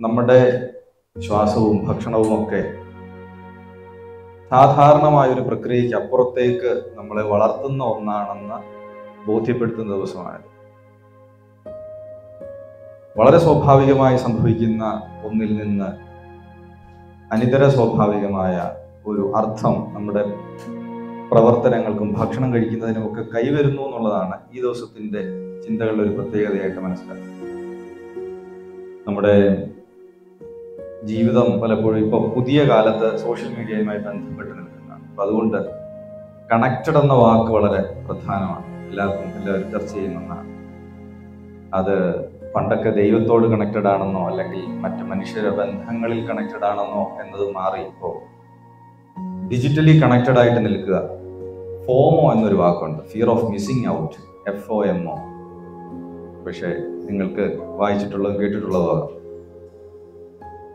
നമ്മുടെ ശ്വാസവും ഭക്ഷണവും ഒക്കെ സാധാരണമായ ഒരു പ്രക്രിയയ്ക്ക് അപ്പുറത്തേക്ക് നമ്മളെ വളർത്തുന്ന ഒന്നാണെന്ന് ബോധ്യപ്പെടുത്തുന്ന ദിവസമാണ് വളരെ സ്വാഭാവികമായി സംഭവിക്കുന്ന ഒന്നിൽ നിന്ന് അനിതര സ്വാഭാവികമായ ഒരു അർത്ഥം നമ്മുടെ പ്രവർത്തനങ്ങൾക്കും ഭക്ഷണം കഴിക്കുന്നതിനും ഒക്കെ കൈവരുന്നു എന്നുള്ളതാണ് ഈ ദിവസത്തിന്റെ ചിന്തകളുടെ ഒരു പ്രത്യേകതയായിട്ട് മനസ്സിലാക്കുന്നത്. നമ്മുടെ ജീവിതം പലപ്പോഴും ഇപ്പൊ പുതിയ കാലത്ത് സോഷ്യൽ മീഡിയയുമായി ബന്ധപ്പെട്ട് നിൽക്കുന്നതാണ്. അപ്പൊ അതുകൊണ്ട് കണക്റ്റഡ് എന്ന വാക്ക് വളരെ പ്രധാനമാണ്. എല്ലാവർക്കും എല്ലാവരും ചർച്ച ചെയ്യുന്ന ഒന്നാണ്. അത് പണ്ടൊക്കെ ദൈവത്തോട് കണക്റ്റഡ് ആണെന്നോ അല്ലെങ്കിൽ മറ്റു മനുഷ്യരുടെ ബന്ധങ്ങളിൽ കണക്റ്റഡ് ആണെന്നോ എന്നത് മാറി ഇപ്പോ ഡിജിറ്റലി കണക്റ്റഡ് ആയിട്ട് നിൽക്കുക. ഫോമോ എന്നൊരു വാക്കുണ്ട്. Fear of missing out F O M O പക്ഷേ നിങ്ങൾക്ക് വായിച്ചിട്ടുള്ളതും കേട്ടിട്ടുള്ളതാകാം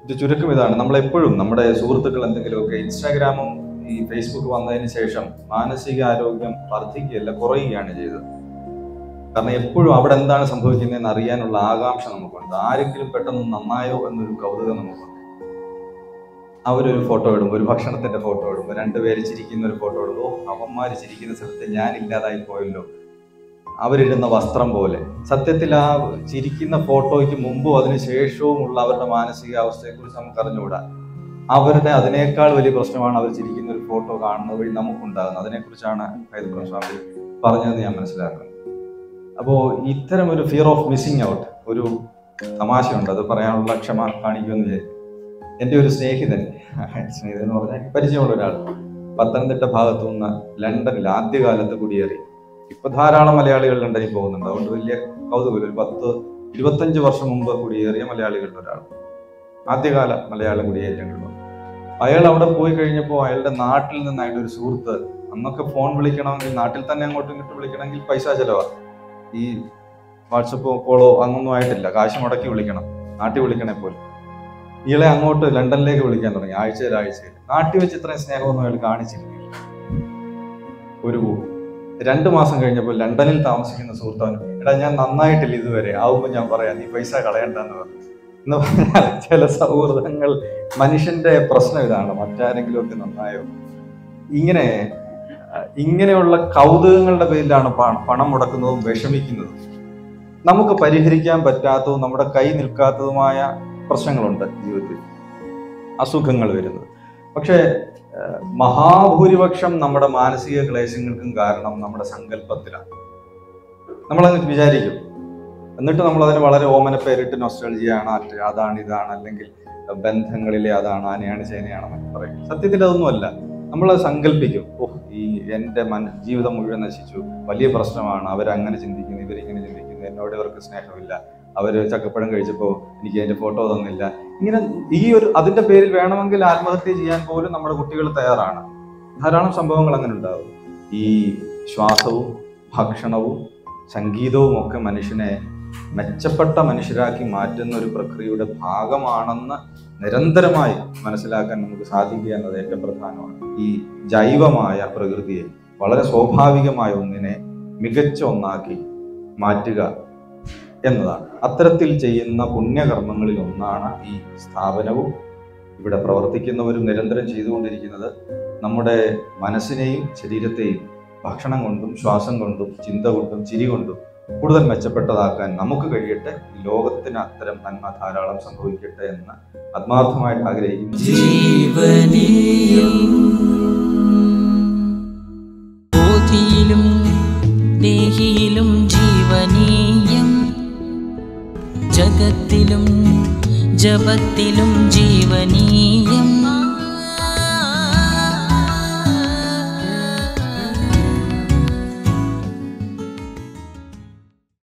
ഇത് ചുരുക്കം ഇതാണ്. നമ്മളെപ്പോഴും നമ്മുടെ സുഹൃത്തുക്കൾ എന്തെങ്കിലുമൊക്കെ ഇൻസ്റ്റാഗ്രാമും ഈ ഫേസ്ബുക്ക് വന്നതിന് ശേഷം മാനസിക ആരോഗ്യം വർദ്ധിക്കുകയല്ല കുറയുകയാണ് ചെയ്തത്. കാരണം എപ്പോഴും അവിടെ എന്താണ് സംഭവിക്കുന്നതെന്ന് അറിയാനുള്ള ആകാംക്ഷ നമുക്കുണ്ട്. ആരെങ്കിലും പെട്ടെന്ന് നന്നായോ എന്നൊരു കൗതുകം നമുക്കുണ്ട്. അവരൊരു ഫോട്ടോ ഇടുമ്പോൾ ഒരു ഭക്ഷണത്തിന്റെ ഫോട്ടോ ഇടുമ്പോൾ രണ്ടുപേര് ചിരിക്കുന്ന ഒരു ഫോട്ടോ ഇടുമ്പോൾ അവന്മാർ ചിരിക്കുന്ന സ്ഥലത്ത് ഞാൻ ഇല്ലാതായി പോയല്ലോ. അവരിടുന്ന വസ്ത്രം പോലെ. സത്യത്തിൽ ആ ചിരിക്കുന്ന ഫോട്ടോയ്ക്ക് മുമ്പും അതിന് ശേഷവുമുള്ള അവരുടെ മാനസികാവസ്ഥയെക്കുറിച്ച് നമുക്ക് അറിഞ്ഞുകൂടാ അവരുടെ അതിനേക്കാൾ വലിയ പ്രശ്നമാണ് അവർ ചിരിക്കുന്ന ഒരു ഫോട്ടോ കാണുന്നത് വഴി നമുക്കുണ്ടാകുന്നത്. അതിനെക്കുറിച്ചാണ് ഹൈദപ്പുരം സ്വാമി പറഞ്ഞതെന്ന് ഞാൻ മനസ്സിലാക്കുന്നത് അപ്പോൾ ഇത്തരം ഒരു ഫിയർ ഓഫ് മിസ്സിങ് ഔട്ട് ഒരു തമാശയുണ്ട്. അത് പറയാനുള്ള ക്ഷമ കാണിക്കുമെന്ന് വിചാരിക്കും എന്റെ ഒരു സ്നേഹിതൻ സ്നേഹിതൻ എന്ന് പറഞ്ഞാൽ പരിചയമുള്ള ഒരാൾ പത്തനംതിട്ട ഭാഗത്തു നിന്ന് ലണ്ടനിൽ ആദ്യകാലത്ത് കുടിയേറി. ഇപ്പൊ ധാരാളം മലയാളികൾ ലണ്ടനിൽ പോകുന്നുണ്ട്. അതുകൊണ്ട് വലിയ കൗതുകമില്ല. ഒരു പത്ത് ഇരുപത്തഞ്ച് വർഷം മുമ്പ് കുടിയേറിയ മലയാളികളിൽ ഒരാൾ ആദ്യകാല മലയാള കുടിയേറ്റങ്ങളിൽ അയാൾ അവിടെ പോയി കഴിഞ്ഞപ്പോൾ അയാളുടെ നാട്ടിൽ നിന്ന് അയാളുടെ ഒരു സുഹൃത്ത് അന്നൊക്കെ ഫോൺ വിളിക്കണമെങ്കിൽ നാട്ടിൽ തന്നെ അങ്ങോട്ടും ഇങ്ങോട്ട് വിളിക്കണമെങ്കിൽ പൈസ ചെലവാ. ഈ വാട്സപ്പ് കോളോ അങ്ങൊന്നും ആയിട്ടില്ല. കാശ് മുടക്കി വിളിക്കണം. നാട്ടിൽ വിളിക്കണേ പോലും. ഇയാളെ അങ്ങോട്ട് ലണ്ടനിലേക്ക് വിളിക്കാൻ തുടങ്ങി. ആഴ്ചയിൽ ആഴ്ചയിൽ. നാട്ടിൽ വെച്ച് ഇത്രയും സ്നേഹമൊന്നും അയാൾ കാണിച്ചിരുന്നില്ല ഒരു രണ്ടു മാസം കഴിഞ്ഞപ്പോൾ ലണ്ടനിൽ താമസിക്കുന്ന സുഹൃത്താണ് എടാ ഞാൻ നന്നായിട്ടില്ല ഇതുവരെ. ആവുമ്പോൾ ഞാൻ പറയാം നീ പൈസ കളയണ്ടെന്ന് പറഞ്ഞു. എന്ന് പറഞ്ഞാൽ ചില സൗഹൃദങ്ങൾ മനുഷ്യന്റെ പ്രശ്നം ഇതാണ് മറ്റാരെങ്കിലും ഒക്കെ നന്നായോ? ഇങ്ങനെ ഇങ്ങനെയുള്ള കൗതുകങ്ങളുടെ പേരിലാണ് പണം മുടക്കുന്നതും വിഷമിക്കുന്നതും. നമുക്ക് പരിഹരിക്കാൻ പറ്റാത്തതും നമ്മുടെ കൈ നിൽക്കാത്തതുമായ പ്രശ്നങ്ങളുണ്ട് ജീവിതത്തിൽ. അസുഖങ്ങൾ വരുന്നത്. പക്ഷേ മഹാഭൂരിപക്ഷം നമ്മുടെ മാനസിക ക്ലേശങ്ങൾക്കും കാരണം നമ്മുടെ സങ്കല്പത്തിലാണ്. നമ്മളങ്ങ് വിചാരിക്കും. എന്നിട്ട് നമ്മൾ അതിന് വളരെ ഓമന പേരിട്ട് നൊസ്റ്റൾജിയാണ് അതാണ് ഇതാണ് അല്ലെങ്കിൽ ബന്ധങ്ങളിലെ അതാണ് ആനയാണ് ചേനയാണെന്നൊക്കെ പറയും. സത്യത്തിൽ അതൊന്നുമല്ല. നമ്മൾ സങ്കല്പിക്കും. ഓഹ് ഈ എന്റെ മന ജീവിതം മുഴുവൻ നശിച്ചു. വലിയ പ്രശ്നമാണ്. അവരങ്ങനെ ചിന്തിക്കുന്നു ഇവരിങ്ങനെ ചിന്തിക്കുന്നു. എന്നോട് ഇവർക്ക് സ്നേഹമില്ല. അവർ ചക്കപ്പഴം കഴിച്ചപ്പോൾ എനിക്ക് അതിന്റെ ഫോട്ടോ തന്നില്ല. ഇങ്ങനെ ഈ ഒരു അതിന്റെ പേരിൽ വേണമെങ്കിൽ ആത്മഹത്യ ചെയ്യാൻ പോലും നമ്മുടെ കുട്ടികൾ തയ്യാറാണ്. ധാരാളം സംഭവങ്ങൾ അങ്ങനെ ഉണ്ടാവും. ഈ ശ്വാസവും ഭക്ഷണവും സംഗീതവും ഒക്കെ മനുഷ്യനെ മെച്ചപ്പെട്ട മനുഷ്യരാക്കി മാറ്റുന്ന ഒരു പ്രക്രിയയുടെ ഭാഗമാണെന്ന് നിരന്തരമായി മനസ്സിലാക്കാൻ നമുക്ക് സാധിക്കുക എന്നത് ഏറ്റവും പ്രധാനമാണ്. ഈ ജൈവമായ പ്രകൃതിയെ വളരെ സ്വാഭാവികമായ ഒന്നിനെ മികച്ച ഒന്നാക്കി മാറ്റുക എന്നതാണ്. അത്തരത്തിൽ ചെയ്യുന്ന പുണ്യകർമ്മങ്ങളിൽ ഒന്നാണ് ഈ സ്ഥാപനവും ഇവിടെ പ്രവർത്തിക്കുന്നവരും നിരന്തരം ചെയ്തുകൊണ്ടിരിക്കുന്നത്. നമ്മുടെ മനസ്സിനെയും ശരീരത്തെയും ഭക്ഷണം കൊണ്ടും ശ്വാസം കൊണ്ടും ചിന്ത കൊണ്ടും ചിരി കൊണ്ടും കൂടുതൽ മെച്ചപ്പെട്ടതാക്കാൻ നമുക്ക് കഴിയട്ടെ. ലോകത്തിന് അത്തരം നന്മ ധാരാളം സംഭവിക്കട്ടെ എന്ന് ആത്മാർത്ഥമായിട്ട് ആഗ്രഹിക്കുന്നു. ജീവനീയം ജീവനി ജഗത്തിലും ജപത്തിലും ജീവനീയം.